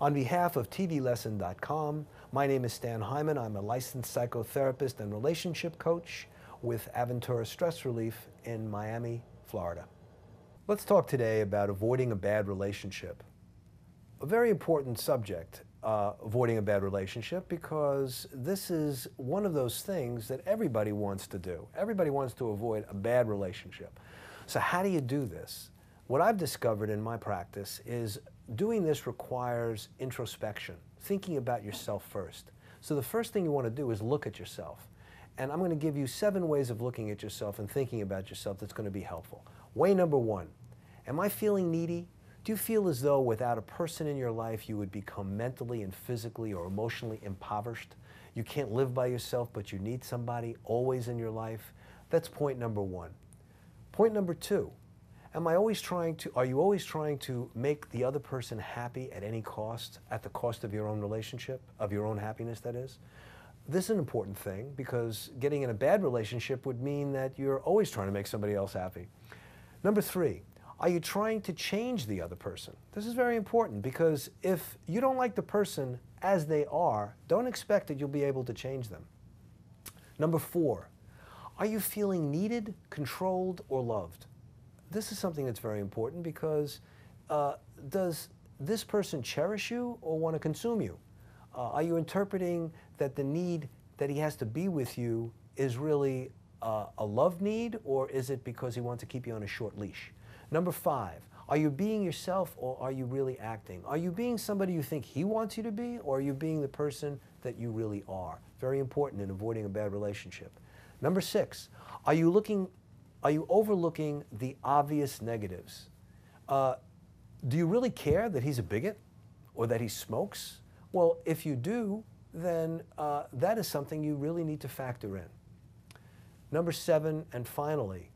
On behalf of TVLesson.com, my name is Stan Hyman. I'm a licensed psychotherapist and relationship coach with Aventura Stress Relief in Miami, Florida. Let's talk today about avoiding a bad relationship. A very important subject, uh, avoiding a bad relationship, because this is one of those things that everybody wants to do. Everybody wants to avoid a bad relationship. So how do you do this? What I've discovered in my practice is doing this requires introspection, thinking about yourself first. So the first thing you want to do is look at yourself. And I'm going to give you seven ways of looking at yourself and thinking about yourself that's going to be helpful. Way number one, Am I feeling needy? Do you feel as though without a person in your life you would become mentally and physically or emotionally impoverished? You can't live by yourself, but you need somebody always in your life? That's point number one. Point number two, am I always trying to, are you always trying to make the other person happy at any cost, at the cost of your own relationship, of your own happiness, that is? This is an important thing because getting in a bad relationship would mean that you're always trying to make somebody else happy. Number three, are you trying to change the other person? This is very important because if you don't like the person as they are, don't expect that you'll be able to change them. Number four, are you feeling needed, controlled, or loved? This is something that's very important because uh, does this person cherish you or want to consume you? Uh, are you interpreting that the need that he has to be with you is really uh, a love need or is it because he wants to keep you on a short leash? Number five, are you being yourself or are you really acting? Are you being somebody you think he wants you to be or are you being the person that you really are? Very important in avoiding a bad relationship. Number six, are you looking, are you overlooking the obvious negatives? Uh, do you really care that he's a bigot or that he smokes? Well, if you do, then uh, that is something you really need to factor in. Number seven, and finally,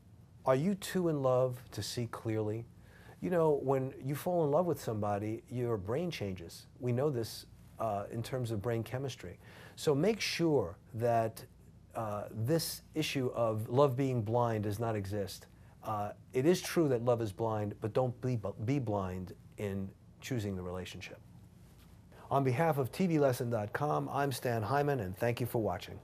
are you too in love to see clearly? You know, when you fall in love with somebody, your brain changes. We know this uh, in terms of brain chemistry. So make sure that uh, this issue of love being blind does not exist. Uh, it is true that love is blind, but don't be, be blind in choosing the relationship. On behalf of TVLesson.com, I'm Stan Hyman, and thank you for watching.